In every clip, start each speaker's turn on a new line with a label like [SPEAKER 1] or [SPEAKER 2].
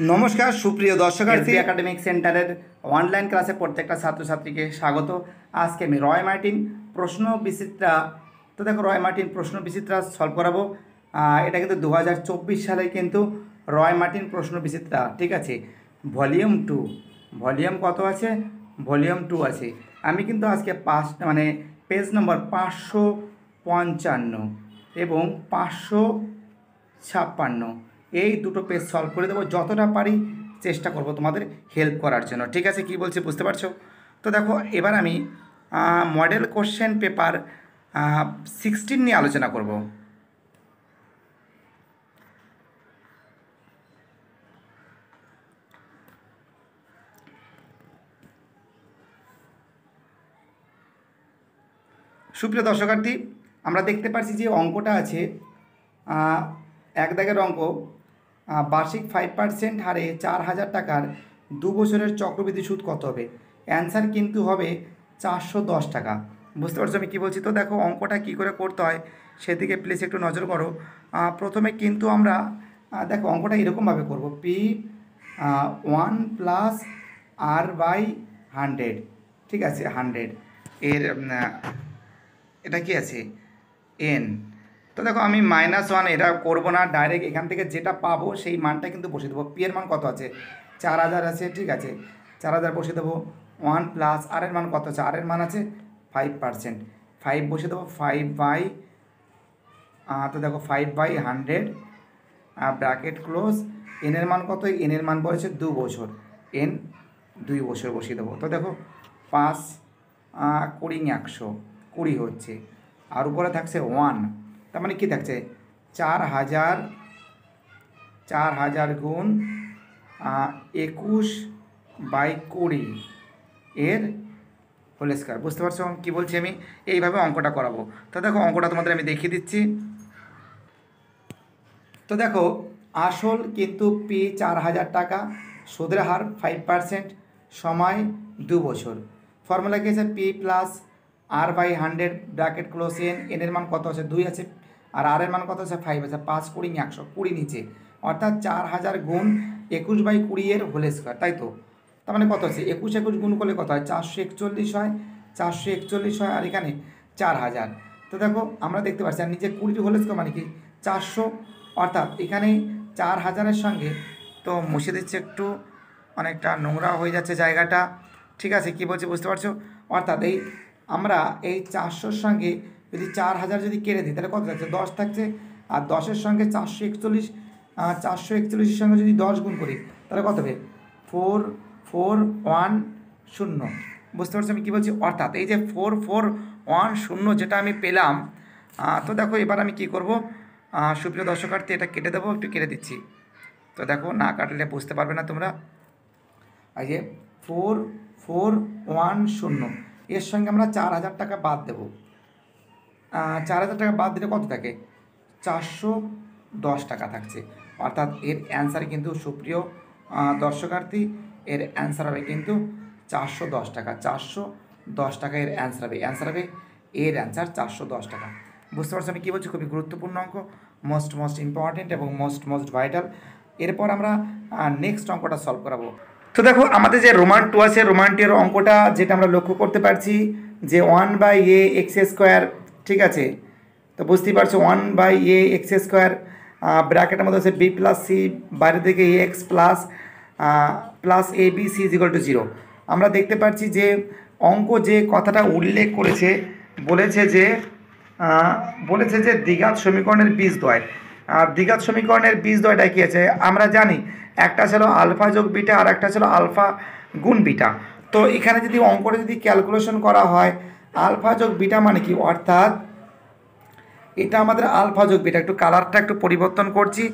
[SPEAKER 1] নমস্কার, সুপ্রিয়
[SPEAKER 2] SB academic সেন্টারের অনলাইন ক্লাসে প্রত্যেকটা ছাত্রছাত্রীকে স্বাগত। আজকে আমি রয় মার্টিন প্রশ্ন বিচিত্রা, তো দেখো রয় মার্টিন প্রশ্ন বিচিত্রা সলভ করাবো। এটা কিন্তু দু হাজার চব্বিশ সালে কিন্তু রয় মার্টিন প্রশ্ন বিচিত্রা, ঠিক আছে? ভলিউম টু ভলিউম কত আছে? ভলিউম টু আছে। আমি কিন্তু আজকে পাঁচ মানে পেজ নম্বর পাঁচশো পঞ্চান্ন এবং পাঁচশো ছাপ্পান্ন। এই দুটো পেজ সলভ করে দেবো। যতটা পারি চেষ্টা করব তোমাদের হেল্প করার জন্য। ঠিক আছে, কি বলছি বুঝতে পারছ? তো দেখো, এবার আমি মডেল কোশ্চেন পেপার সিক্সটিন নিয়ে আলোচনা করব। সুপ্রিয় দর্শকার্থী, আমরা দেখতে পাচ্ছি যে অঙ্কটা আছে এক দাগের অঙ্ক বার্ষিক ফাইভ পার্সেন্ট হারে চার হাজার টাকার দু বছরের চক্রবৃদ্ধি সুদ কত হবে? অ্যান্সার কিন্তু হবে চারশো দশ টাকা। বুঝতে পারছ আমি কী বলছি? তো দেখো, অঙ্কটা কী করে করতে হয় সেদিকে প্লিজ একটু নজর করো। প্রথমে কিন্তু আমরা দেখো অঙ্কটা এরকমভাবে করব। P one plus R by hundred ঠিক আছে হান্ড্রেড এর এটা কি আছে? এন তো দেখো আমি মাইনাস ওয়ান এটা করব না ডাইরেক্ট এখান থেকে যেটা পাবো সেই মানটা কিন্তু বসিয়ে দেবো। পি এর মান কত আছে? চার হাজার আছে, ঠিক আছে। চার হাজার বসিয়ে দেবো। ওয়ান প্লাস আর এর মান কত আছে? আর এর মান আছে ফাইভ পার্সেন্ট ফাইভ বসিয়ে দেবো ফাইভ বাই তো দেখো five by hundred bracket close এনের মান কত? এনের মান বলেছে দু বছর। এন দুই বছর বসিয়ে দেবো। তো দেখো পাঁচ কুড়ি একশো, কুড়ি হচ্ছে। আর উপরে থাকছে ওয়ান তার মানে কী থাকছে? চার হাজার চার হাজার গুণ একুশ বাই কুড়ি এর হোল স্কোয়ার। বুঝতে পারছ কী বলছি আমি? এইভাবে অঙ্কটা করাবো। তো দেখো, অঙ্কটা তোমাদের আমি দেখিয়ে দিচ্ছি। তো দেখো, আসল কিন্তু পি চার হাজার টাকা, সুদের হার ফাইভ পার্সেন্ট সময় দু বছর। ফর্মুলা কি আছে? P plus R by hundred bracket close N এনের মান কত আছে? দুই আছে। আর আর এর মান কত আছে? ফাইভ আছে। পাঁচ কুড়ি একশো কুড়ি নিচে। অর্থাৎ চার হাজার গুণ একুশ বাই কুড়ি এর হোল স্কোয়ার তাই তো? তার মানে কত আছে? একুশ একুশ গুণ করলে কত হয়? চারশো একচল্লিশ হয়। চারশো একচল্লিশ হয় আর এখানে চার হাজার। তো দেখো, আমরা দেখতে পাচ্ছি, আর নিচে কুড়িটি হোল স্কোয়ার মানে কি? চারশো। অর্থাৎ এখানে চার হাজারের সঙ্গে তো মুছে দিচ্ছে একটু, অনেকটা নোংরা হয়ে যাচ্ছে জায়গাটা। ঠিক আছে? কি বলছি বুঝতে পারছ? অর্থাৎ এই, আমরা এই চারশোর সঙ্গে যদি চার হাজার যদি কেড়ে দিই, তাহলে কত থাকছে? দশ থাকছে। আর দশের সঙ্গে চারশো একচল্লিশ চারশো একচল্লিশের সঙ্গে যদি দশ গুণ করি, তাহলে কত হবে? ফোর ফোর, ওয়ান, শূন্য। বুঝতে পারছি আমি কী বলছি? অর্থাৎ এই যে ফোর ফোর, ওয়ান, শূন্য যেটা আমি পেলাম তো দেখো এবার আমি কি করব? সুপ্রিয় দর্শকার্থী, এটা কেটে দেবো, একটু কেটে দিচ্ছি। তো দেখো, না কাটলে বুঝতে পারবে না তোমরা। এই যে ফোর ফোর, ওয়ান, শূন্য, এর সঙ্গে আমরা চার হাজার টাকা বাদ দেবো। চার হাজার টাকা বাদ দিলে কত থাকে? চারশো দশ টাকা থাকছে। অর্থাৎ এর অ্যান্সার কিন্তু সুপ্রিয় দর্শকার্থী এর অ্যান্সার হবে কিন্তু চারশো দশ টাকা। চারশো দশ টাকা এর অ্যান্সার হবে। অ্যান্সার হবে এর অ্যান্সার চারশো দশ টাকা। বুঝতে পারছ আমি কী বলছি? খুবই গুরুত্বপূর্ণ অঙ্ক। মোস্ট মোস্ট ইম্পর্টেন্ট এবং মোস্ট মোস্ট ভাইটাল এরপর আমরা নেক্সট অঙ্কটা সলভ করাবো। তো দেখো, আমাদের যে রোমান টু আছে রোমান টু এর অঙ্কটা যেটা আমরা লক্ষ্য করতে পারছি যে one by A X square ঠিক আছে? তো বুঝতেই পারছ one by A X square ব্র্যাকেটের মধ্যে আছে বি প্লাস সি বাইরে থেকে A X plus plus A B C is equal to zero আমরা দেখতে পাচ্ছি যে অঙ্ক যে কথাটা উল্লেখ করেছে, বলেছে যে বলেছে যে দ্বিঘাত সমীকরণের বীজদ্বয়। আর দ্বিঘাত সমীকরণের বীজদ্বয়টা কী আছে? আমরা জানি, একটা ছিল আলফা যোগ বিটা আর একটা ছিল আলফা গুণ বিটা। তো এখানে যদি অঙ্কটা যদি ক্যালকুলেশন করা হয় আলফা যোগ বিটা মানে কি? অর্থাৎ এটা আমাদের আলফা যোগ বিটা। একটু কালারটা একটু পরিবর্তন করছি,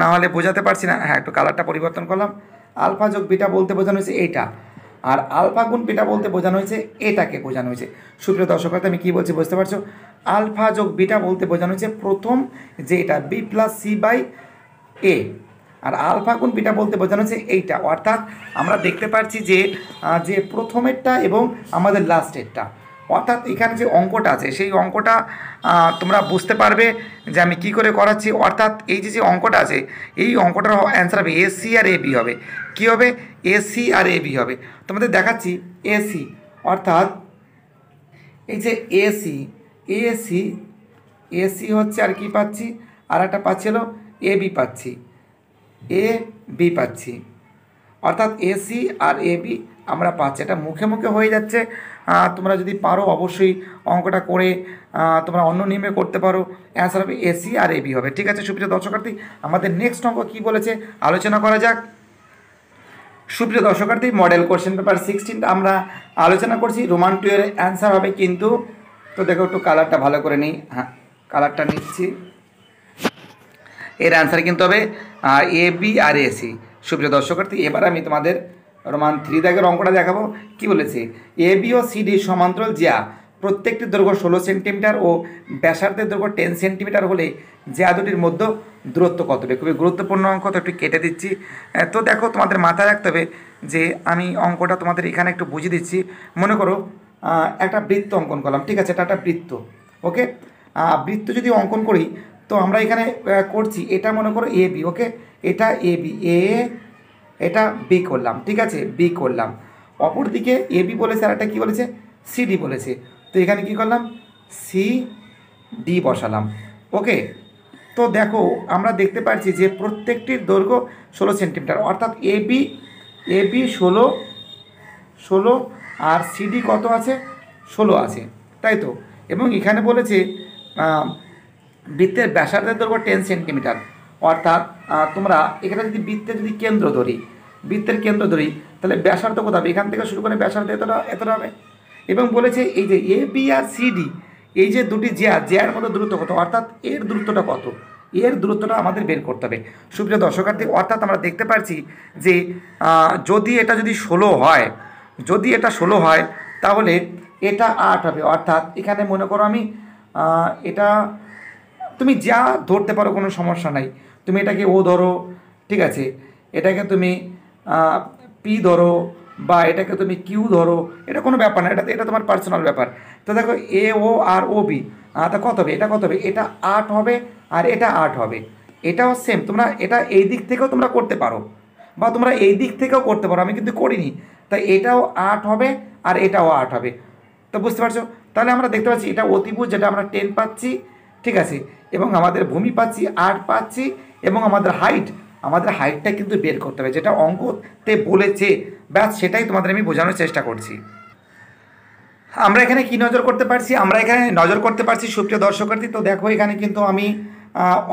[SPEAKER 2] না হলে বোঝাতে পারছি না। হ্যাঁ একটু কালারটা পরিবর্তন করলাম। আলফা যোগ বিটা বলতে বোঝানো হয়েছে এইটা আর আলফা গুণ বিটা বলতে বোঝানো হয়েছে এটাকে বোঝানো হয়েছে। সুপ্রিয় দর্শক আমি কী বলছি বুঝতে পারছ? আলফা যোগ বিটা বলতে বোঝানো হয়েছে প্রথম যে এটা B plus C by A R alpha গুণ বিটা বলতে বোঝানো হচ্ছে এইটা। অর্থাৎ আমরা দেখতে পাচ্ছি যে যে প্রথমেরটা এবং আমাদের লাস্টেরটা অর্থাৎ এখানে যে অঙ্কটা আছে, সেই অঙ্কটা তোমরা বুঝতে পারবে যে আমি কি করে করাচ্ছি। অর্থাৎ এই যে যে অঙ্কটা আছে, এই অঙ্কটার অ্যান্সার হবে এসি আর এ বি হবে। কি হবে? এসি আর এ বি হবে। তোমাদের দেখাচ্ছি এসি অর্থাৎ এই যে এসি এসি এসি হচ্ছে আর কি পাচ্ছি? আর একটা পাচ্ছি হলো এ বি পাচ্ছি। এ বি পাচ্ছি। অর্থাৎ এসি আর এ বি আমরা পাচ্ছি। এটা মুখে মুখে হয়ে যাচ্ছে। তোমরা যদি পারো অবশ্যই অঙ্কটা করে তোমরা অন্য নিয়মে করতে পারো। অ্যান্সার হবে এসি আর এ বি হবে। ঠিক আছে, সুপ্রিয় দর্শকার্থী, আমাদের নেক্সট অঙ্ক কী বলেছে? আলোচনা করা যাক। সুপ্রিয় দর্শকার্থী মডেল কোশ্চেন পেপার সিক্সটিন আমরা আলোচনা করছি। রোমান টু এর অ্যান্সার হবে কিন্তু, তো দেখো একটু কালারটা ভালো করে নিই। হ্যাঁ কালারটা নিচ্ছি। এর অ্যান্সার কিন্তু হবে এ বি আর এসি সুপ্রিয় দর্শকার্থী, এবার আমি তোমাদের রোমান থ্রি দাগের অঙ্কটা দেখাবো। কি বলেছে? এ বি ও সিডি সমান্তরাল জিয়া, প্রত্যেকটি দৈর্ঘ্য ষোলো সেন্টিমিটার ও ব্যাসার্ধের দৈর্ঘ্য টেন সেন্টিমিটার হলে জিয়া দুটির মধ্যে দূরত্ব কত হবে খুবই গুরুত্বপূর্ণ অঙ্ক, তো একটু কেটে দিচ্ছি। তো দেখো, তোমাদের মাথায় রাখতে হবে যে আমি অঙ্কটা তোমাদের এখানে একটু বুঝিয়ে দিচ্ছি। মনে করো একটা বৃত্ত অঙ্কন করলাম, ঠিক আছে? এটা একটা বৃত্ত, ওকে? বৃত্ত যদি অঙ্কন করি, তো আমরা এখানে করছি, এটা মনে করো এ বি ওকে? এটা এ বি, এ, এটা বি করলাম, ঠিক আছে? বি করলাম। অপরদিকে এ বি বলেছে আর একটা কী বলেছে? সি ডি বলেছে। তো এখানে কি করলাম? সি ডি বসালাম। ওকে? তো দেখো, আমরা দেখতে পাচ্ছি যে প্রত্যেকটির দৈর্ঘ্য ষোলো সেন্টিমিটার, অর্থাৎ এ বি এ বি ষোলো ষোলো আর সিডি কত আছে? ষোলো আছে, তাই তো? এবং এখানে বলেছে বৃত্তের ব্যাসার্ধের দৈর্ঘ্য টেন সেন্টিমিটার। অর্থাৎ তোমরা এখানে যদি বৃত্তের যদি কেন্দ্র ধরি, বৃত্তের কেন্দ্র ধরি, তাহলে ব্যাসার্ধ কত হবে? এখান থেকে শুরু করে ব্যাসার্ধ এতটা এতটা হবে। এবং বলেছে এই যে এ বি আর সিডি এই যে দুটি জেয়ার জেয়ার মতো দূরত্ব কত? অর্থাৎ এর দূরত্বটা কত? এর দূরত্বটা আমাদের বের করতে হবে। সুপ্রিয় দর্শকার্থী, অর্থাৎ আমরা দেখতে পাচ্ছি যে যদি এটা যদি ষোলো হয়, যদি এটা ষোলো হয়, তাহলে এটা আট হবে। অর্থাৎ এখানে মনে করো আমি এটা, তুমি যা ধরতে পারো কোনো সমস্যা নাই। তুমি এটাকে ও ধরো, ঠিক আছে? এটাকে তুমি পি ধরো বা এটাকে তুমি কিউ ধরো, এটা কোনো ব্যাপার না এটা এটা তোমার পার্সোনাল ব্যাপার। তো দেখো, এ, ও, আর, ও, বি তা কত হবে? এটা কত হবে? এটা আট হবে আর এটা আট হবে। এটাও সেম তোমরা এটা এই দিক থেকেও তোমরা করতে পারো। বা তোমরা এই দিক থেকেও করতে পারো, আমি কিন্তু করিনি। তাই এটাও আট হবে আর এটাও আট হবে। তো বুঝতে পারছ? তাহলে আমরা দেখতে পাচ্ছি এটা অতিভুজ, যেটা আমরা টেন পাচ্ছি, ঠিক আছে? এবং আমাদের ভূমি পাচ্ছি, আট পাচ্ছি এবং আমাদের হাইট আমাদের হাইটটা কিন্তু বের করতে হবে। যেটা অঙ্কতে বলেছে, ব্যাস সেটাই তোমাদের আমি বোঝানোর চেষ্টা করছি। আমরা এখানে কি নজর করতে পারছি? আমরা এখানে নজর করতে পারছি সুপ্রিয় দর্শকার্থী। তো দেখো, এখানে কিন্তু আমি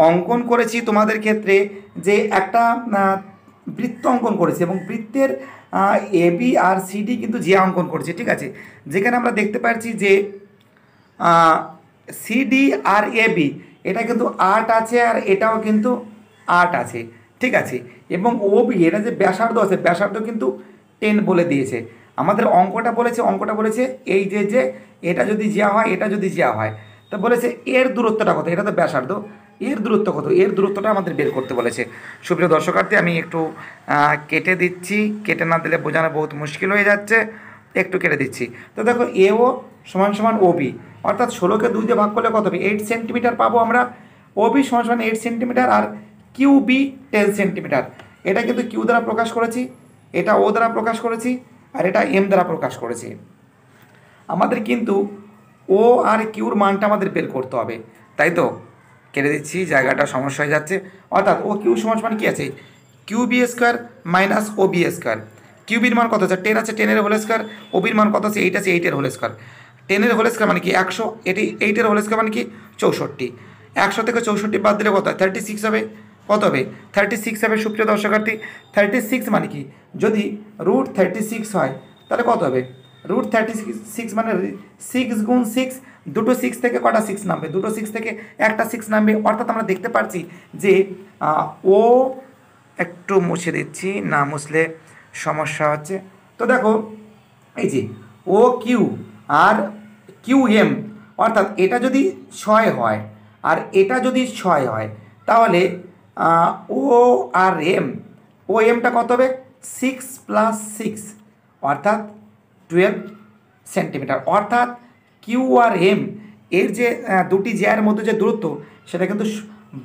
[SPEAKER 2] অঙ্কন করেছি তোমাদের ক্ষেত্রে যে একটা বৃত্ত অঙ্কন করেছি এবং বৃত্তের এ বি আর সিডি কিন্তু যে অঙ্কন করেছি, ঠিক আছে? যেখানে আমরা দেখতে পাচ্ছি যে সিডি আর এ বি এটা কিন্তু আট আছে আর এটাও কিন্তু আট আছে, ঠিক আছে? এবং ও এটা যে ব্যাসার্ধ আছে, ব্যাসার্ধ কিন্তু টেন বলে দিয়েছে। আমাদের অঙ্কটা বলেছে অঙ্কটা বলেছে এই যে যে এটা যদি যা হয়, এটা যদি যা হয়। তো বলেছে এর দূরত্বটা কত? এটা তো ব্যাসার্ধ। এর দূরত্ব কত? এর দূরত্বটা আমাদের বের করতে বলেছে। সুপ্রিয় দর্শকার্থী, আমি একটু কেটে দিচ্ছি। কেটে না দিলে বোঝানো বহুত মুশকিল হয়ে যাচ্ছে। একটু কেটে দিচ্ছি। তো দেখো এ ও সমান সমান ও বি অর্থাৎ ষোলোকে দুই দিয়ে ভাগ করলে কত হবে? এইট সেন্টিমিটার পাবো আমরা। ও বি সমান সমান এইট সেন্টিমিটার আর কিউ বি টেন সেন্টিমিটার এটা কিন্তু কিউ দ্বারা প্রকাশ করেছি, এটা ও দ্বারা প্রকাশ করেছি, আর এটা এম দ্বারা প্রকাশ করেছি। আমাদের কিন্তু ও আর কিউর মানটা আমাদের বের করতে হবে, তাই তো? কেটে দিচ্ছি, জায়গাটা সমস্যা হয়ে যাচ্ছে। অর্থাৎ ও কিউ সমান সমান কী আছে? Q B square minus O B square কিউবির মান কত আছে? টেন আছে টেনের হোল স্কোয়ার ওবির মান কত আছে? এইট আছে এইটের হোল স্কোয়ার টেনের হোল স্কোয়ার মানে কি? একশো, এটি এইটের হোল স্কোয়ার মানে কি? চৌষট্টি। একশো থেকে চৌষট্টি বাদ দিলে কত হয়? থার্টি সিক্স হবে। কত হবে থার্টি সিক্স হবে সুপ্রিয় দর্শকার্থী থার্টি সিক্স মানে কি? যদি রুট থার্টি সিক্স হয়, তাহলে কত হবে? রুট থার্টি সিক্স মানে সিক্স গুণ সিক্স দুটো সিক্স থেকে কটা সিক্স নামবে? দুটো সিক্স থেকে একটা সিক্স নামবে। অর্থাৎ আমরা দেখতে পাচ্ছি যে ও একটু মুছে দিচ্ছি, না মুছলে সমস্যা হচ্ছে। তো দেখো, এই যে ও কিউ আর কিউ এম অর্থাৎ এটা যদি ছয় হয়, আর এটা যদি ছয় হয়, তাহলে ও আর এম। ও এমটা কত হবে? সিক্স প্লাস সিক্স অর্থাৎ টুয়েলভ সেন্টিমিটার অর্থাৎ কিউ আর এম, এর যে দুটি জ্যার মধ্যে যে দূরত্ব, সেটা কিন্তু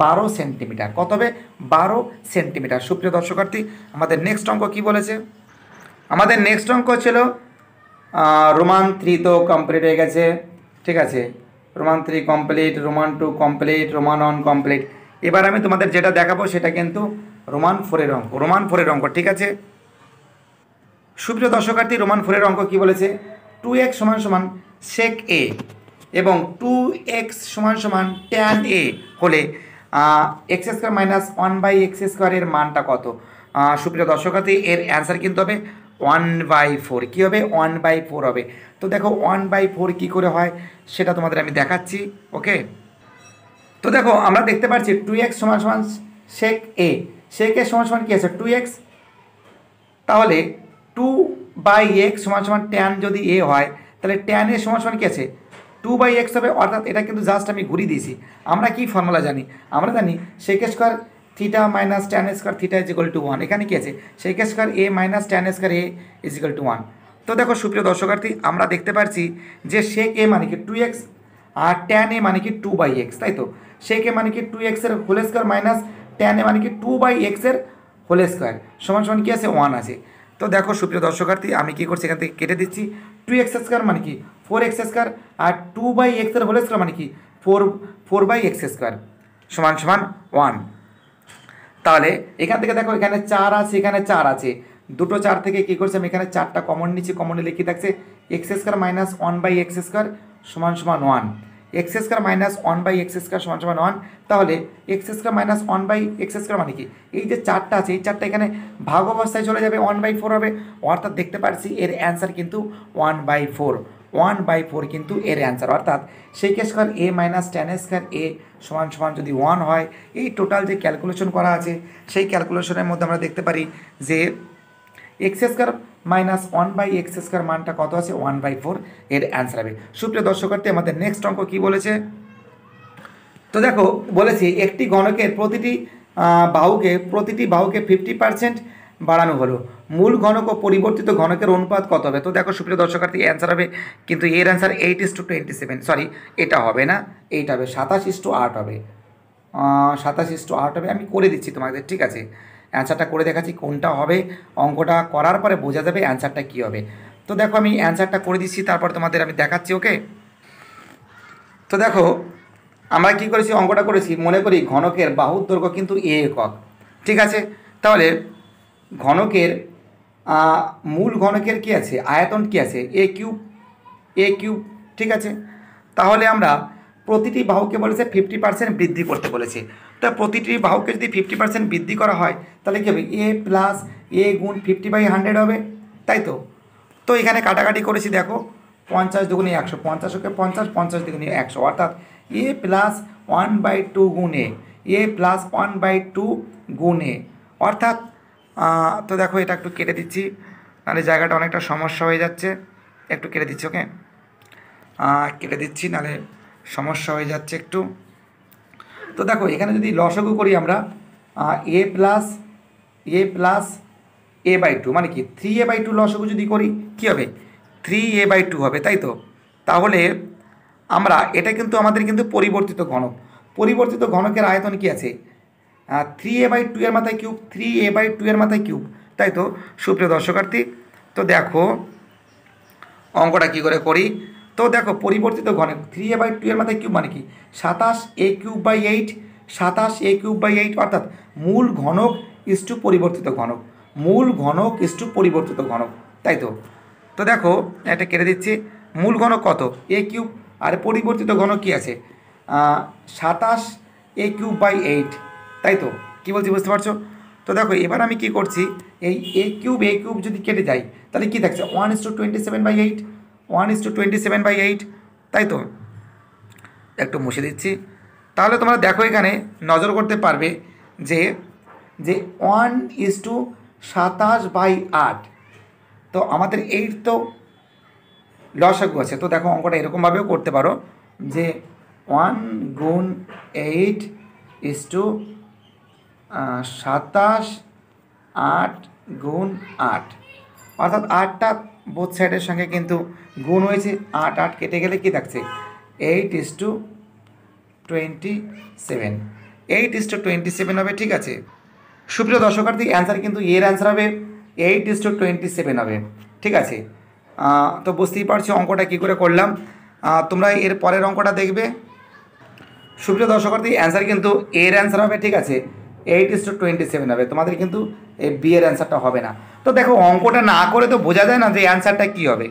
[SPEAKER 2] বারো সেন্টিমিটার কত হবে? বারো সেন্টিমিটার সুপ্রিয় দর্শকার্থী, আমাদের নেক্সট অঙ্ক কি বলেছে? আমাদের নেক্সট অঙ্ক ছিল রোমান থ্রি তো কমপ্লিট হয়ে গেছে। ঠিক আছে? Roman three complete Roman two complete Roman one complete এবার আমি তোমাদের যেটা দেখাবো সেটা কিন্তু রোমান ফোরের অঙ্ক, রোমান ফোরের অঙ্ক, ঠিক আছে? সুপ্রিয় দর্শকার্থী, রোমান ফোরের অঙ্ক কি বলেছে? টু এক্স সমান সমান সেক এ এবং টু এক্স সমান সমান ট্যান এ হলে X square minus one by X স্কোয়ারের মানটা কত? সুপ্রিয় দর্শকার্থী, এর অ্যান্সার কিন্তু হবে ওয়ান বাই ফোর কী হবে? ওয়ান বাই ফোর হবে। তো দেখো ওয়ান বাই ফোর কী করে হয়? সেটা তোমাদের আমি দেখাচ্ছি ওকে তো দেখো, আমরা দেখতে পাচ্ছি টু এক্স সমান সমান সেক এ সেক এ সমান সমান কী আছে? টু এক্স তাহলে টু বাই এক্স সমান সমান ট্যান যদি এ হয়, তাহলে ট্যান এ সমান সমান কী আছে? টু বাই এক্স হবে, অর্থাৎ এটা কিন্তু জাস্ট আমি ঘুরিয়ে দিয়েছি। আমরা কি ফর্মুলা জানি? আমরা জানি sec square theta minus tan square theta is equal to one এখানে কি আছে? Sec square A minus tan square A is equal to one তো দেখো, সুপ্রিয় দর্শকার্থী আমরা দেখতে পাচ্ছি যে সেক এ মানে কি? টু এক্স আর ট্যান এ মানে কি টু বাই এক্স তাই তো? সেক মানে কি টু এক্সের whole square minus tan A মানে কি টু বাই এক্সের হোল স্কোয়ার সমান সমান কী আছে? ওয়ান আছে। তো দেখো, সুপ্রিয় দর্শকার্থী, আমি কী করছি এখান থেকে কেটে দিচ্ছি। টু এক্স স্কোয়ার মানে কি? ফোর এক্স স্কোয়ার আর টু বাই এক্সের হোল স্কোয়ার মানে কি? Four four by x square সমান সমান ওয়ান তাহলে এখান থেকে দেখো, এখানে চার আছে, এখানে চার আছে। দুটো চার থেকে কী করছি আমি এখানে চারটা কমন নিচ্ছি কমনে লিখে থাকছে x square minus one by x square সমান সমান one x square minus one by x square সমান সমান ওয়ান তাহলে x square minus one by x square মানে কি? এই যে চারটা আছে, এই চারটা এখানে ভাগ অবস্থায় চলে যাবে ওয়ান বাই ফোর হবে। অর্থাৎ দেখতে পাচ্ছি এর অ্যান্সার কিন্তু one by four one by four কিন্তু এর অ্যান্সার অর্থাৎ সেই square a minus ten square a সমান সমান যদি ওয়ান হয়, এই টোটাল যে ক্যালকুলেশন করা আছে, সেই ক্যালকুলেশনের মধ্যে আমরা দেখতে পারি যে x square minus one by x square মানটা কত আছে? ওয়ান বাই ফোর এর অ্যান্সার হবে। সুপ্রিয় দর্শকার্থী, আমাদের নেক্সট অঙ্ক কী বলেছে? তো দেখো, বলেছি একটি গণকের প্রতিটি বাহুকে প্রতিটি বাহুকে ফিফটি পার্সেন্ট বাড়ানো হলো। মূল ঘনক ও পরিবর্তিত ঘনকের অনুপাত কত হবে? তো দেখো, সুপ্রিয় দর্শকার্থী, অ্যান্সার হবে, কিন্তু এর answer eight is two twenty seven sorry এটা হবে না, এইটা হবে, সাতাশ ইস টু আট হবে। সাতাশ ইস টু আট হবে, আমি করে দিচ্ছি তোমাদের, ঠিক আছে? অ্যান্সারটা করে দেখাচ্ছি, কোনটা হবে, অঙ্কটা করার পরে বোঝা যাবে অ্যান্সারটা কী হবে। তো দেখো আমি অ্যান্সারটা করে দিচ্ছি, তারপর তোমাদের আমি দেখাচ্ছি ওকে তো দেখো, আমরা কি করেছি, অঙ্কটা করেছি, মনে করি ঘনকের বাহুর দৈর্ঘ্য কিন্তু এ একক, ঠিক আছে? তাহলে ঘনকের মূল ঘনকের কি আছে, আয়তন কি আছে এ কিউব এ কিউব, ঠিক আছে? তাহলে আমরা প্রতিটি বাহুকে বলেছে ফিফটি পার্সেন্ট বৃদ্ধি করতে বলেছে। তা প্রতিটি বাহুকে যদি ফিফটি পার্সেন্ট বৃদ্ধি করা হয়, তাহলে কী হবে? এ প্লাস এ গুণ ফিফটি বাই হান্ড্রেড হবে, তাই তো? তো এখানে কাটাকাটি করেছি, দেখো, পঞ্চাশ দুগুণে একশো পঞ্চাশকে পঞ্চাশ পঞ্চাশ দুগুণে একশো, অর্থাৎ a plus one by two গুণে a plus one by two গুণে অর্থাৎ তো দেখো, এটা একটু কেটে দিচ্ছি, নাহলে জায়গাটা অনেকটা সমস্যা হয়ে যাচ্ছে, একটু কেটে দিচ্ছি, ওকে? কেটে দিচ্ছি, নাহলে সমস্যা হয়ে যাচ্ছে একটু। তো দেখো, এখানে যদি লসগু করি আমরা A plus A plus A by two মানে কি? থ্রি এ বাই টু লসগু যদি করি, কী হবে? থ্রি এ বাই টু হবে, তাই তো? তাহলে আমরা, এটা কিন্তু আমাদের কিন্তু পরিবর্তিত ঘনক। পরিবর্তিত ঘনকের আয়তন কি আছে? থ্রি এ বাই টু এর মাথায় cube three a by two এর মাথায় কিউব তাই তো? সুপ্রিয় দর্শকার্থী, তো দেখো, অঙ্কটা কী করে করি? তো দেখো, পরিবর্তিত ঘনক থ্রি এ বাই টু এর মাথায় কিউব মানে কি? সাতাশ এ কিউব বাই এইট সাতাশ এ কিউব বাই এইট অর্থাৎ মূল ঘনক ইস টু পরিবর্তিত ঘনক। মূল ঘনক ইস টু পরিবর্তিত ঘনক, তাই তো? তো দেখো, এটা কেটে দিচ্ছি। মূল ঘনক কত? এ কিউব আর পরিবর্তিত ঘনক কী আছে? সাতাশ এ কিউব বাই এইট তাই তো? কী বলছি, বুঝতে পারছ? তো দেখো, এবার আমি কি করছি? এই এ কিউব এ কিউব যদি কেটে যাই, তাহলে কী থাকছে? One is two twenty seven by eight one is two twenty seven by eight, তাই তো? একটু মুছে দিচ্ছি। তাহলে তোমরা দেখো এখানে নজর করতে পারবে যে যে ওয়ান ইস টু সাতাশ বাই আট। তো আমাদের এইট তো লসাগু আছে। তো দেখো অঙ্কটা এরকমভাবেও করতে পারো যে ওয়ান গুণ এইট ইস টু সাতাশ আট গুণ আট। অর্থাৎ আটটা বোথ সাইডের সঙ্গে কিন্তু গুণ হয়েছে। আট আট কেটে গেলে কি থাকছে? Eight is two twenty seven eight is two twenty seven হবে, ঠিক আছে? সুপ্রিয় দর্শকার্থী অ্যান্সার কিন্তু এর অ্যান্সার হবে। Eight is two twenty seven হবে, ঠিক আছে? তো বুঝতেই পারছ অঙ্কটা কী করে করলাম। তোমরা এর পরের অঙ্কটা দেখবে। সুপ্রিয় দর্শকার্থী অ্যান্সার কিন্তু এর অ্যান্সার হবে, ঠিক আছে? Eight is two twenty seven হবে। তোমাদের কিন্তু এই বি এর অ্যান্সারটা হবে না। তো দেখো, অঙ্কটা না করে তো বোঝা যায় না যে অ্যান্সারটা কী হবে।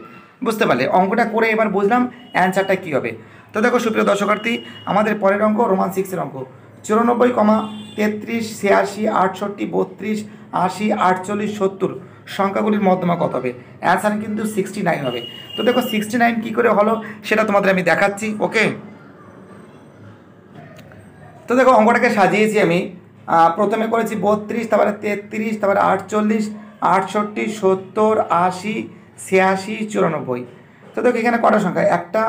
[SPEAKER 2] বুঝতে পারলে? অঙ্কটা করে এবার বুঝলাম অ্যান্সারটা কী হবে। তো দেখো, সুপ্রিয় দর্শকার্থী, আমাদের পরের অঙ্ক রোমান সিক্সের অঙ্ক। চুরানব্বই কমা তেত্রিশ, ছিয়াশি, আটষট্টি, বত্রিশ, আশি, আটচল্লিশ, সত্তর। সংখ্যাগুলির মধ্যমা কত হবে? অ্যান্সার কিন্তু সিক্সটি নাইন হবে। তো দেখো সিক্সটি নাইন কী করে হলো সেটা তোমাদের আমি দেখাচ্ছি ওকে তো দেখো, অঙ্কটাকে সাজিয়েছি আমি। প্রথমে করেছি বত্রিশ, তারপরে তেত্রিশ, তারপরে আটচল্লিশ, আটষট্টি, সত্তর, আশি, ছিয়াশি, চুরানব্বই। তো দেখো এখানে কটা সংখ্যা? একটা,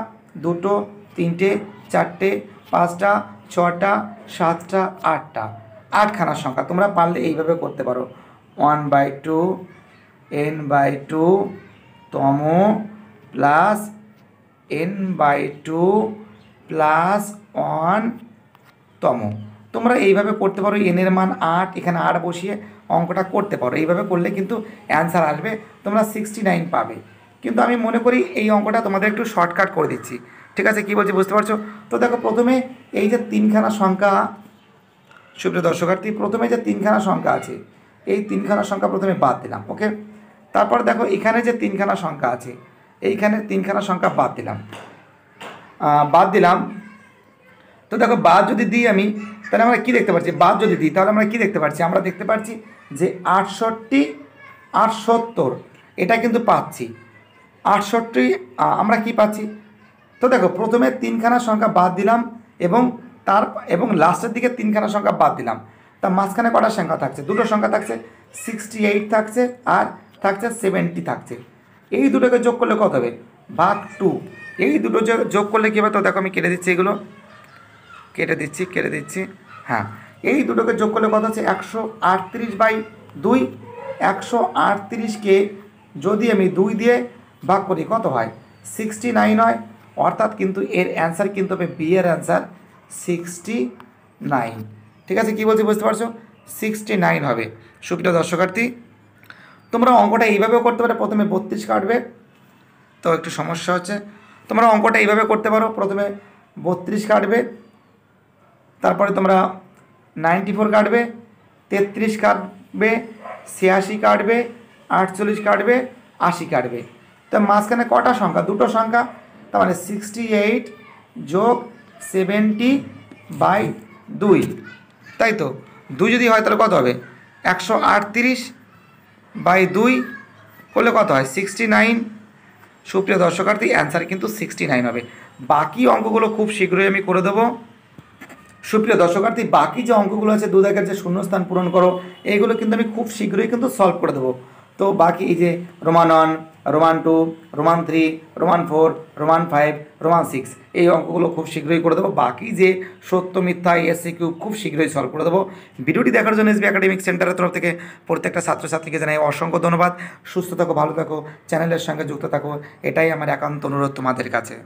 [SPEAKER 2] দুটো, তিনটে, চারটে, পাঁচটা, ছটা, সাতটা, আটটা। আটখানা সংখ্যা, তোমরা পারলে এইভাবে করতে পারো। One by two, n by two, তম plus n by two plus one তম। তোমরা এইভাবে করতে পারো এনের মান আট, এখানে আট বসিয়ে অঙ্কটা করতে পারো। এইভাবে করলে কিন্তু অ্যান্সার আসবে, তোমরা সিক্সটি নাইন পাবে। কিন্তু আমি মনে করি এই অঙ্কটা তোমাদের একটু শর্টকাট করে দিচ্ছি। ঠিক আছে, কী বলছি বুঝতে পারছ? তো দেখো, প্রথমে এই যে তিনখানা সংখ্যা, সুপ্রিয় দর্শকার্থী, প্রথমে যে তিনখানা সংখ্যা আছে, এই তিনখানা সংখ্যা প্রথমে বাদ দিলাম ওকে তারপর দেখো, এখানে যে তিনখানা সংখ্যা আছে, এইখানে তিনখানা সংখ্যা বাদ দিলাম। বাদ দিলাম। তো দেখো, বাদ যদি দিই আমি তাহলে আমরা কী দেখতে পাচ্ছি বাদ যদি দিই, তাহলে আমরা কী দেখতে পাচ্ছি আমরা দেখতে পাচ্ছি যে আটষট্টি, আটসত্তর, এটা কিন্তু পাচ্ছি। আটষট্টি আমরা কি পাচ্ছি? তো দেখো, প্রথমে তিনখানা সংখ্যা বাদ দিলাম এবং তার, এবং লাস্টের দিকে তিনখানা সংখ্যা বাদ দিলাম। তা মাঝখানে কটা সংখ্যা থাকছে? দুটো সংখ্যা থাকছে সিক্সটি এইট থাকছে আর থাকছে সেভেন্টি থাকছে। এই দুটোকে যোগ করলে কত হবে? ভাগ টু এই দুটো যোগ করলে কী হবে? তো দেখো আমি কেটে দিচ্ছি এগুলো। কেটে দিচ্ছি কেটে দিচ্ছি। হ্যাঁ এই দুটোকে যোগ করলে কত হচ্ছে? একশো আটত্রিশ বাই দুই। একশো আটত্রিশকে যদি আমি দুই দিয়ে ভাগ করি, কত হয়? সিক্সটি নাইন হয়। অর্থাৎ কিন্তু এর অ্যান্সার কিন্তু হবে বি এর অ্যান্সার সিক্সটি নাইন। ঠিক আছে, কী বলছি বুঝতে পারছ? সিক্সটি নাইন হবে। সুপ্রিয় দর্শকার্থী, তোমরা অঙ্কটা এইভাবেও করতে পারো, প্রথমে বত্রিশ কাটবে। তো একটু সমস্যা হচ্ছে, তোমরা অঙ্কটা এইভাবে করতে পারো, প্রথমে বত্রিশ কাটবে। তারপরে তোমরা নাইনটি ফোর কাটবে, তেত্রিশ কাটবে, ছিয়াশি কাটবে, আটচল্লিশ কাটবে, আশি কাটবে। তো মাঝখানে কটা সংখ্যা? দুটো সংখ্যা, তার মানে সিক্সটি এইট যোগ সেভেন্টি বাই দুই। তাই তো? দুই যদি হয় তাহলে কত হবে? একশো আটত্রিশ বাই দুই করলে কত হয়? সিক্সটি নাইন সুপ্রিয় দর্শকার্থী অ্যান্সার কিন্তু সিক্সটি নাইন হবে। বাকি অঙ্কগুলো খুব শীঘ্রই আমি করে দেবো। সুপ্রিয় দর্শকার্থী, বাকি যে অঙ্কগুলো আছে দু দাগের যে শূন্যস্থান পূরণ করো, এইগুলো কিন্তু আমি খুব শীঘ্রই কিন্তু সলভ করে দেবো। তো বাকি এই যে Roman one Roman two Roman three Roman four Roman five Roman six এই অঙ্কগুলো খুব শীঘ্রই করে দেবো। বাকি যে সত্য, মিথ্যা এসসি কিউ খুব শীঘ্রই সলভ করে দেবো। ভিডিওটি দেখার জন্য এসবি একাডেমিক সেন্টারের তরফ থেকে প্রত্যেকটা ছাত্রছাত্রীকে জানাই অসংখ্য ধন্যবাদ। সুস্থ থাকো, ভালো থাকো চ্যানেলের সঙ্গে যুক্ত থাকো। এটাই আমার একান্ত অনুরোধ তোমাদের কাছে।